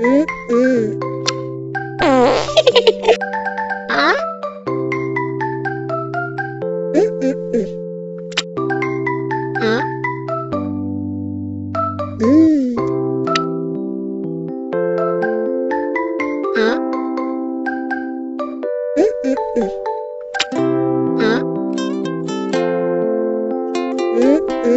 음, 음. 아? 음, 음, 음. 아? 음. 아? 음, 음, 음. 아? 음, 음.